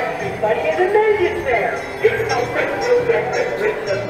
everybody is a millionaire. there. It's so great, breakfast, breakfast, picking up